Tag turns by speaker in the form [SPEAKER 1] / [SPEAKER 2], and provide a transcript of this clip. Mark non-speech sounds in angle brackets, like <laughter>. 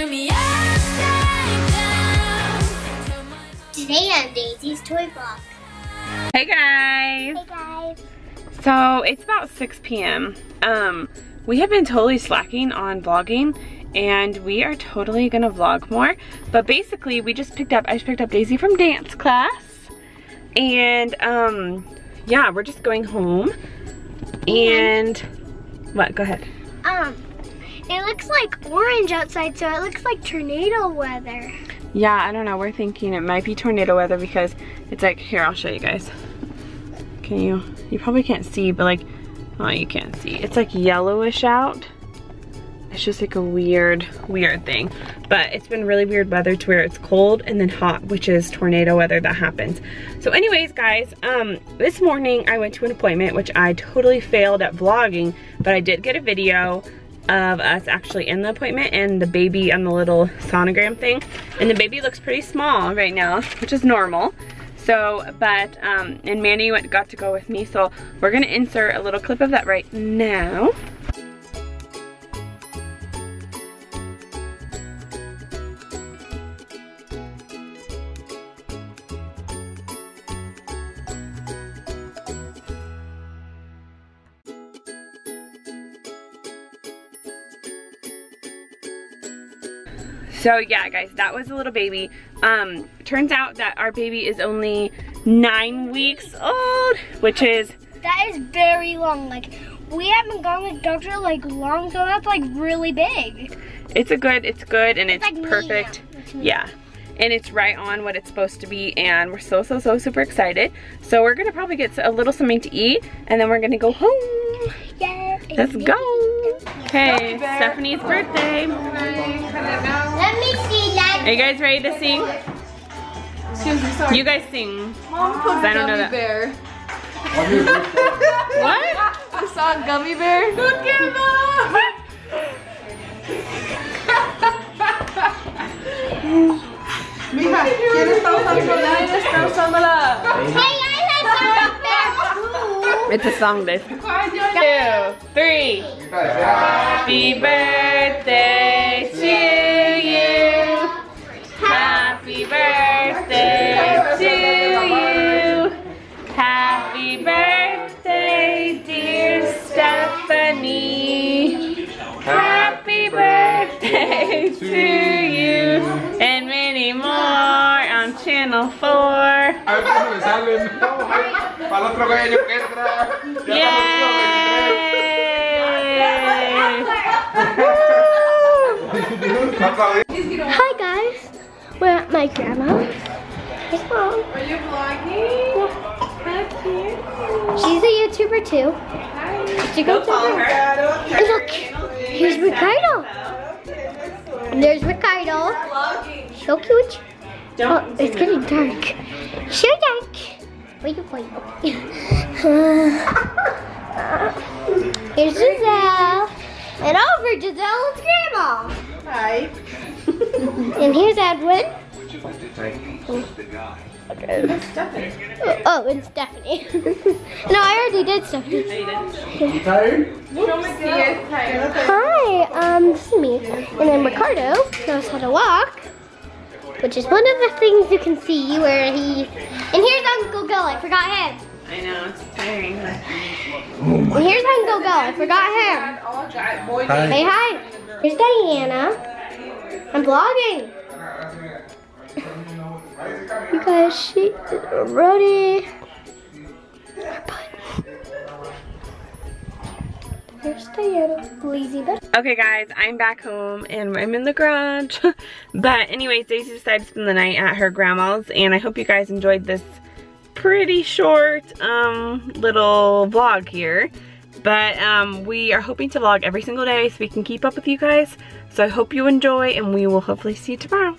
[SPEAKER 1] Today on Daisy's Toy Vlog.
[SPEAKER 2] Hey guys.
[SPEAKER 1] Hey guys.
[SPEAKER 2] So it's about 6 p.m. Um, we have been totally slacking on vlogging and we are totally gonna vlog more. But basically we just picked up, I just picked up Daisy from dance class. And um, yeah, we're just going home. And what, go ahead.
[SPEAKER 1] Um, it looks like orange outside, so it looks like tornado weather.
[SPEAKER 2] Yeah, I don't know. We're thinking it might be tornado weather because it's like, here, I'll show you guys. Can you, you probably can't see, but like, oh, you can't see. It's like yellowish out. It's just like a weird, weird thing. But it's been really weird weather to where it's cold and then hot, which is tornado weather that happens. So anyways, guys, um, this morning I went to an appointment, which I totally failed at vlogging, but I did get a video of us actually in the appointment and the baby on the little sonogram thing. And the baby looks pretty small right now, which is normal. So, but, um, and Manny went, got to go with me, so we're gonna insert a little clip of that right now. So yeah, guys, that was a little baby. Um, turns out that our baby is only nine weeks old, which is...
[SPEAKER 1] That is very long. Like, we haven't gone with doctor like long, so that's like really big.
[SPEAKER 2] It's a good, it's good, and it's,
[SPEAKER 1] It's like
[SPEAKER 2] perfect.
[SPEAKER 1] It's.
[SPEAKER 2] Yeah. And it's right on what it's supposed to be, and we're so, so, so super excited. So we're gonna probably get a little something to eat, and then we're gonna go home.
[SPEAKER 1] Yeah.
[SPEAKER 2] Let's go. Okay, Stephanie's birthday.
[SPEAKER 1] Let me see that.
[SPEAKER 2] Are you guys ready to sing?
[SPEAKER 3] Excuse me, sorry.
[SPEAKER 2] You guys sing.
[SPEAKER 3] Mom put
[SPEAKER 2] I don't know that.
[SPEAKER 3] bear.
[SPEAKER 2] What? <laughs>
[SPEAKER 3] I saw a gummy bear. Look at <laughs> Mija, ¿quieres trozándola? ¿Quieres trozándola?
[SPEAKER 1] Hey, I had some bear.
[SPEAKER 2] It's a song, this. Two, three. Happy birthday to you. And many more on Channel 4.
[SPEAKER 4] A ver cuándo me salen. Para el otro gallo que entra.
[SPEAKER 2] Yay!
[SPEAKER 1] Hi guys. We're at my grandma's. Hey, Mom.
[SPEAKER 3] Are you vlogging? How cute.
[SPEAKER 1] She's a YouTuber too. Did you go
[SPEAKER 2] follow
[SPEAKER 1] to
[SPEAKER 2] her.
[SPEAKER 1] Hey, look, here's Ricardo. And there's Ricardo. So cute. Oh, it's getting dark. So dark. Where you going? here's Giselle. And over Giselle's grandma.
[SPEAKER 3] Hi. <laughs>
[SPEAKER 1] And here's Edwin.
[SPEAKER 3] Stephanie.
[SPEAKER 1] Oh, and Stephanie. <laughs> no, I already did Stephanie.
[SPEAKER 3] Show me the Hi.
[SPEAKER 1] Hi, um, this is me. And then Ricardo knows how to walk, which is one of the things you can see where he. And here's Uncle Go. I forgot him.
[SPEAKER 2] I know, it's tiring.
[SPEAKER 1] Oh and here's Uncle Go. I forgot him.
[SPEAKER 3] All guy, boy,
[SPEAKER 1] Say hi. Here's Diana. I'm vlogging. You guys, she, Brody. Her butt.
[SPEAKER 2] Okay guys, I'm back home and I'm in the garage. <laughs> but anyways, Daisy decided to spend the night at her grandma's and I hope you guys enjoyed this pretty short um, little vlog here. But um, we are hoping to vlog every single day so we can keep up with you guys. So I hope you enjoy and we will hopefully see you tomorrow.